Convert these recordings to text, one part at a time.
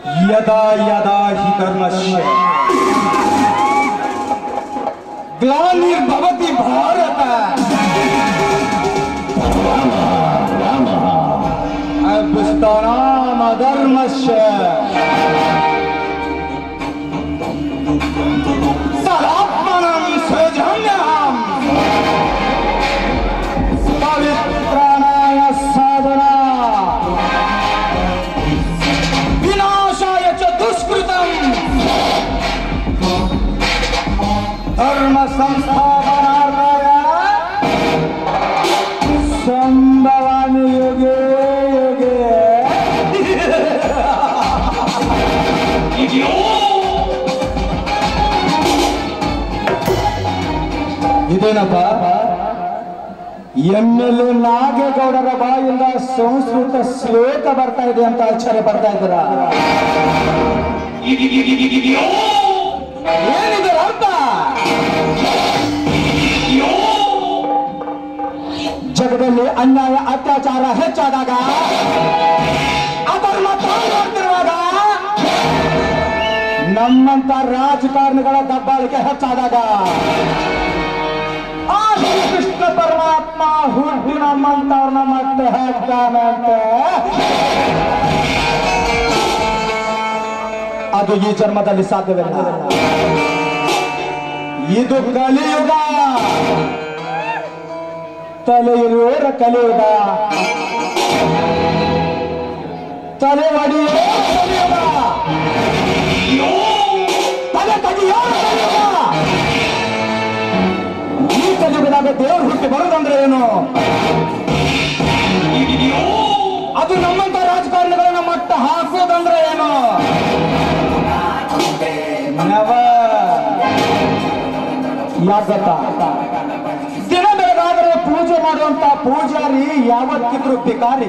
यदा यदा हि कर्मस्य ग्लानिर्भवति भारत। अभ्युस्तरामधर्मस्य ಇದೇನಪ್ಪ? ಎಂ ಎಲ್ ಎ ನಾಗೇಗೌಡರ ಬಾಯಿಂದ ಸಂಸ್ಕೃತ ಶ್ಲೋಕ ಬರ್ತಾ ಇದೆ ಅಂತ ಆಶ್ಚರ್ಯ ಬರ್ತಾ ಇದ್ದೀರ? ಏನಿದರ ಅರ್ಥ? ಜಗದಲ್ಲಿ ಅನ್ಯಾಯ, ಅತ್ಯಾಚಾರ ಹೆಚ್ಚಾದಾಗ ಅಧರ್ಮ ತಾಂಡುತ್ತಿರುವಾಗ ನಮ್ಮಂತ ರಾಜಕಾರಣಿಗಳ ದಬ್ಬಾಳಿಕೆ ಹೆಚ್ಚಾದಾಗ ಆ ಶ್ರೀಕೃಷ್ಣ ಪರಮಾತ್ಮ ಹುಟ್ಟಿ ನಮ್ಮಂತವ್ರನ್ನ ಮತ್ತೆ ಹಾಕ್ತಾನಂತೆ ಅದು ಈ ಜನ್ಮದಲ್ಲಿ ಸಾಧ್ಯವಿಲ್ಲ ಇದು ಕಲಿಯುಗ ತಲೆ ಇರುವವರ ಕಲಿಯುಗ ತಲೆ ಒಡೆಯುವ ಕಲಿಯುಗ ತೆಗೆಯೋರ ಕಲಿಯುಗ ಈ ಕಲಿಯುಗದಾಗ ದೇವ್ರು ಹುಟ್ಟಿ ಬರೋದಂದ್ರೆ ಏನು? ಅದು ನಮ್ಮಂತ ರಾಜಕಾರಣಿಗಳನ್ನ ಮಟ್ಟ ಹಾಕೋದಂದ್ರೆ ಏನು ನವ ದಿನ ಬೆಳಗಾದ್ರೆ ಪೂಜೆ ಮಾಡುವಂತ ಪೂಜಾರಿ ಯಾವತ್ತಿದ್ರು ಭಿಕಾರಿ.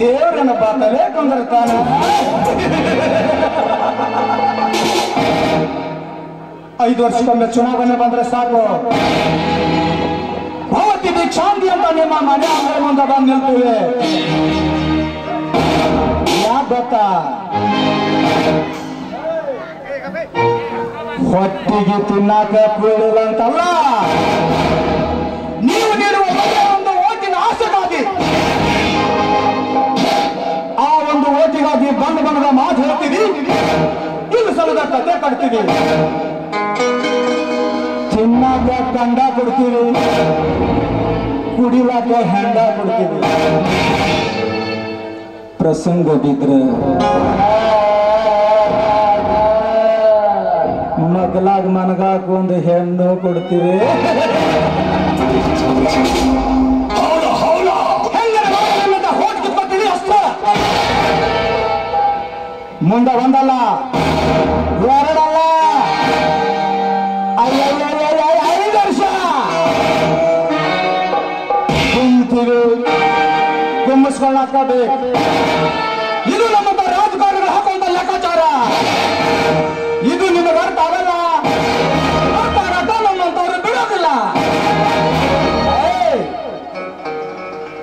ದೇವರನ್ನ ಬಾತಲೇ ಕೊಂದಿರ್ತಾನ ಐದು ವರ್ಷಕ್ಕೊಮ್ಮೆ ಚುನಾವಣೆ ಬಂದ್ರೆ ಸಾಕು. ಭವತಿ ದೀಕ್ಷಾಂತಿ ಅಂತ ನಿಮ್ಮ ಮನೆ ಅಂಗಡಿ ಮುಂದೆ ಬಂದು ನಿಲ್ತೀವಿ. ಯಾಕೆ ಗೊತ್ತಾ? ಹೊಟ್ಟಿಗೆ ತಿನ್ನಾಕ ಕೂಡಿಲ್ಲ ಅಂತಲ್ಲ ನೀವು ಹೇಳ್ತೀವಿ ಇದು ಸಲದ ಕತೆ ಕಟ್ತೀವಿ ಚಿನ್ನಾಗ ಕಂಡ ಕೊಡ್ತೀವಿ ಕುಡಿಲಾಕ ಹೆಂಡ ಕೊಡ್ತೀವಿ ಪ್ರಸಂಗ ಬಿದ್ರೆ ಮಗಲಾಗ ಮನಗಾಕ ಒಂದು ಹೆಣ್ಣು ಕೊಡ್ತೀವಿ. ಮುಂದೆ ಒಂದಲ್ಲ ಎರಡಲ್ಲ ಐದು ವರ್ಷ ಕುಂತೀವಿ ಗುಮ್ಮಿಸ್ಕೊಳ್ಳಾಕಬೇಕು ಇದು ನಮ್ಮಂತ ರಾಜಕಾರಣಿಗಳು ಹಾಕುವಂತ ಲೆಕ್ಕಾಚಾರ ಇದು ನಿಮಗೆ ಅರ್ಥ ಆಗಲ್ಲ ಅರ್ಥ ಆಗತ್ತ ನಮ್ಮಂತವ್ರು ಬಿಡೋದಿಲ್ಲ!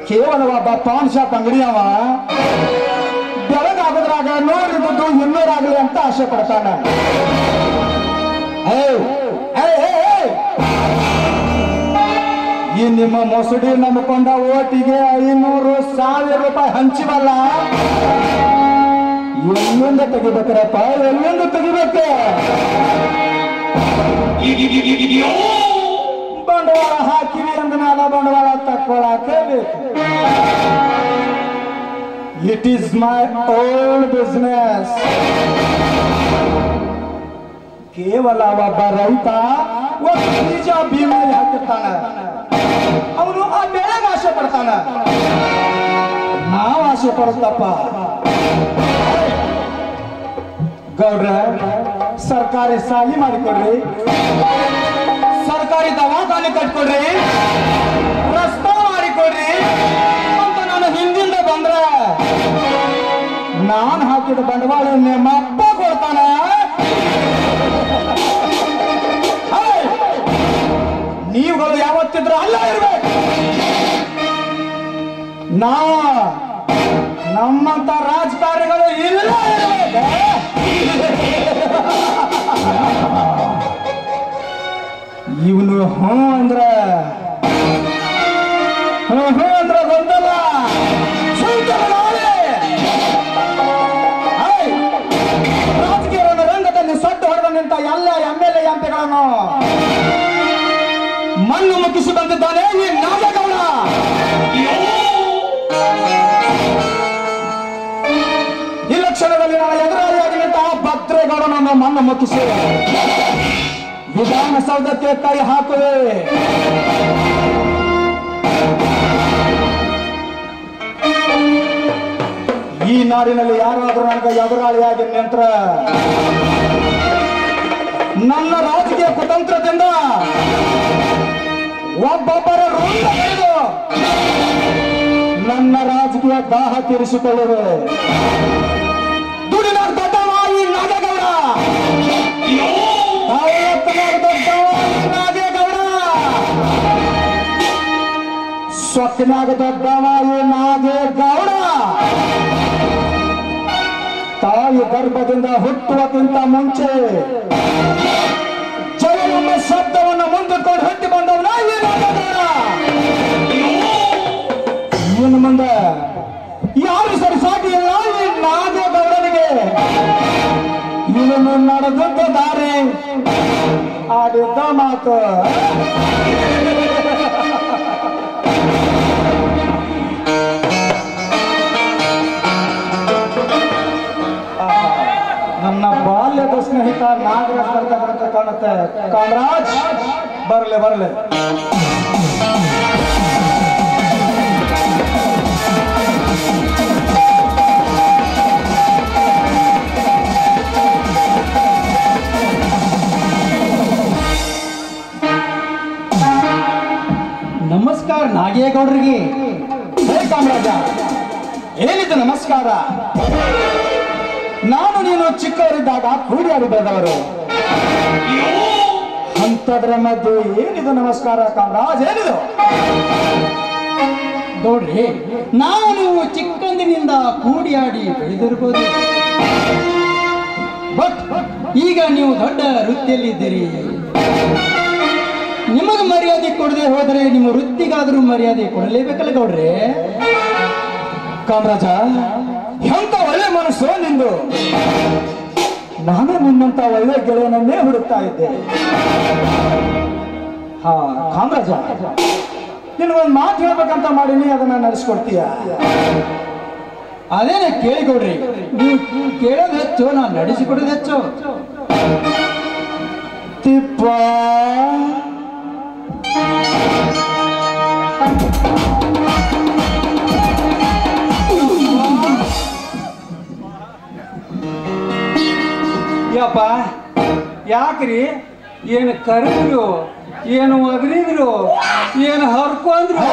ಕೇವಲ ಒಬ್ಬ ಪಾನ್ ಶಾಪ್ ಅಂಗಡಿಯವ ಬೆಳಗಾಗೋದ್ರಾಗ ನೂರಿದ್ದು ಇನ್ನೂರಾಗಲಿ ಅಂತ ಆಸೆ ಪಡ್ತಾನೆ! ಈ ನಿಮ್ಮ ಮೊಸಡಿ ನಂಬಿಕೊಂಡ ಓಟಿಗೆ ಐನೂರು ಸಾವಿರ ರೂಪಾಯಿ ಹಂಚಿವಲ್ಲ? ಎಲ್ಲಿಂದ ತೆಗಿಬೇಕ್ರಪ್ಪ, ಎಲ್ಲಿಂದ ತೆಗಿಬೇಕು? ಬಂಡವಾಳ ಹಾಕಿವಿ ಅಂದ್ಮೇಲೆ ಬಂಡವಾಳ ತಕ್ಕೊಳಕ್ಕೆ ಬೇಕು. it is my old business ಕೇವಲ ಒಬ್ಬ ರೈತ ಒಂದು ಬೀಜ ಭೀಮಲ್ಲಿ ಹಾಕಿರ್ತಾನೆ ಅವನು ಆ ಬೆಳೆಗೆ ಆಸೆ ಪಡ್ತಾನ ನಾವು ಆಸೆ ಪಡುತ್ತಪ್ಪ ಗೌಡ್ರ ಸರ್ಕಾರಿ ಸಾಲಿ ಮಾಡಿಕೊಡ್ರಿ ಸರ್ಕಾರಿ ದವಾಖಾನೆ ಕಟ್ಕೊಡ್ರಿ ರಸ್ತೆ ಮಾಡಿಕೊಡ್ರಿ ನಾನು ಹಾಕಿದ ಬಂಡವಾಳ ನಿಮ್ಮ ಅಪ್ಪ ಕೊಡ್ತಾನ! ನೀವುಗಳು ಯಾವತ್ತಿದ್ರು ಅಲ್ಲ ಇರ್ಬೇಕು. ನಾ ನಮ್ಮಂತ ರಾಜಕಾರಣಿಗಳು ಇಲ್ಲ ಇವನು ಹ್ಞೂ ಅಂದ್ರ, ಹ್ಞೂ ಹ್ಞೂ ಎ ಮಣ್ಣು ಮುಕ್ಕಿಸಿ ಬಂದಿದ್ದಾನೆ ಈ ನಾಗಗೌಡ. ಈ ಲಕ್ಷಣದಲ್ಲಿ ನಾನು ಎದುರಾಳಿಯಾಗಿ ನಿಂತ ಆ ಭದ್ರೇಗೌಡನನ್ನು ಮಣ್ಣು ಮುಕ್ಕಿಸಿ ವಿಧಾನಸೌಧಕ್ಕೆ ಕೈ ಹಾಕುವೆ. ಈ ನಾಡಿನಲ್ಲಿ ಯಾರಾದರೂ ನನಗೆ ಎದುರಾಳಿಯಾಗಿ ನಿಂತ್ರ ನನ್ನ ರಾಜಕೀಯ ಕುತಂತ್ರದಿಂದ ಒಬ್ಬೊಬ್ಬರ ರೂಪ ಕಳೆದು ನನ್ನ ರಾಜಕೀಯ ದಾಹ ತೀರಿಸಿಕೊಳ್ಳುವೆ ದುಡಿನ ದೊಡ್ಡವಾಯಿ ನಾಗೇಗೌಡ. ತಾವತ್ತನಾಗ ದೊಡ್ಡವ ಈ ನಾಗೇಗೌಡ. ಸ್ವಪ್ನಾಗ ದೊಡ್ಡವಾಯಿ ನಾಗೇಗೌಡ. ತಾಯಿ ಗರ್ಭದಿಂದ ಹುಟ್ಟುವಕ್ಕಿಂತ ಮುಂಚೆ ಜಯನಮ್ಮ ಶಬ್ದವನ್ನು ಮುಂದಿಟ್ಕೊಂಡು ಹುಟ್ಟಿ ಬಂದವನ ಏನು ಮುಂದೆ ಯಾರು ಸರಿ ಸಾಟಿ ಇಲ್ಲ? ಈ ನಾಗೇಗೌಡನಿಗೆ ಇವನು ನಡೆದದ್ದ ದಾರಿ. ಆಡಿದ್ದ ಮಾತು. ನಾಗರಾಜ್ ಬರ್ತಾ ಕಾಣುತ್ತೆ. ಕಾಮರಾಜ್ ಬರಲೆ ಬರಲೆ. ನಮಸ್ಕಾರ ನಾಗೇಗೌಡರಿಗೆ. ಕಾಮರಾಜ ಏನಿದು ನಮಸ್ಕಾರ? ನಾನು ನೀನು ಚಿಕ್ಕವರಿದ್ದಾಗ ಕೂಡಿಯಾಡಿ ಬೆಳೆದವರು. ಅಂತದ್ರ ಮಧ್ಯೆ ಏನಿದು ನಮಸ್ಕಾರ ಕಾಮರಾಜ್, ಏನಿದು? ನೋಡ್ರಿ, ನಾವು ನೀವು ಚಿಕ್ಕಂದಿನಿಂದ ಆಡಿ ಬೆಳೆದಿರ್ಬೋದು. ಬಟ್ ಈಗ ನೀವು ದೊಡ್ಡ ವೃತ್ತಿಯಲ್ಲಿದ್ದೀರಿ. ನಿಮಗೆ ಮರ್ಯಾದೆ ಕೊಡದೆ ಹೋದರೆ ನಿಮ್ಮ ವೃತ್ತಿಗಾದರೂ ಮರ್ಯಾದೆ ಕೊಡಲೇಬೇಕಲ್ಲ ಗೌಡ್ರೆ? ಕಾಮರಾಜ ಎಂತ ಒಳ್ಳೆ ಮನಸ್ಸು ನಿಂದು? ನಾನು ನಿನ್ನಂತ ಒಳ್ಳೆ ಗೆಳೆಯನನ್ನೇ ಹುಡುಕ್ತಾ ಇದ್ದೆ. ಹಾ, ಕಾಮರಾಜ, ನಿನಗೊಂದು ಮಾತು ಹೇಳ್ಬೇಕಂತ ಮಾಡೀನಿ, ಅದನ್ನ ನಡೆಸ್ಕೊಡ್ತೀಯ? ಅದೇನೆ ಕೇಳಿಕೊಡ್ರಿ ನೀವು ಕೇಳೋದು ಹೆಚ್ಚು, ನಾನು ನಡೆಸಿಕೊಡೋದು ಹೆಚ್ಚು. ತಿಪ್ಪ. ಯಪ್ಪ ಯಾಕ್ರಿ? ಏನು ಕರೆದ್ರು ಏನು ಒದರಿದ್ರು ಏನು ಹರ್ಕೊಂಡ್ರು?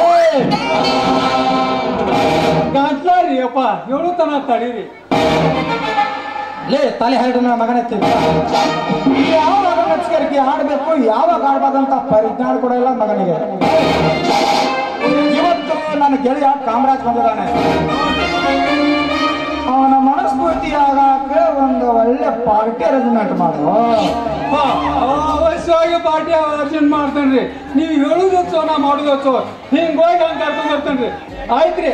ಗಂಟ್ಲಾರಿ ಅಪ್ಪ ಹೇಳುತ್ತಾನ ತಡೀರಿ. ಲೇ, ತಲೆ ಹರಡಿನ ಮಗನೇ ಯಾವ ನಚ್ಕರಿಕೆ ಆಡ್ಬೇಕು, ಯಾವಾಗ ಆಡ್ಬಾರ್ದಂತ ಪರಿಜ್ಞಾನ ಕೂಡ ಇಲ್ಲ ಮಗನಿಗೆ. ಇವತ್ತು ನನ್ನ ಗೆಳೆಯ ಕಾಮರಾಜ್ ಬಂದಿದ್ದಾನೆ. ಅವನ ಮನಸ್ಫೂರ್ತಿ ಆಗಾಕ ಒಂದು ಒಳ್ಳೆ ಪಾರ್ಟಿ ಅರೇಂಜ್ಮೆಂಟ್ ಮಾಡುವ ಅವಶ್ಯವಾಗಿ ಪಾರ್ಟಿ ಅರ್ಜೆಂಟ್ ಮಾಡ್ತೇನ್ರಿ. ನೀವು ಹೇಳುದು ನಾ ಮಾಡುದು ಹಿಂಗ್ ಹೋಗಿ ಹಂಗೆ ಕರ್ಕೊಂಡ್ ಬರ್ತೇನ್ರಿ ಆಯ್ತ್ರಿ?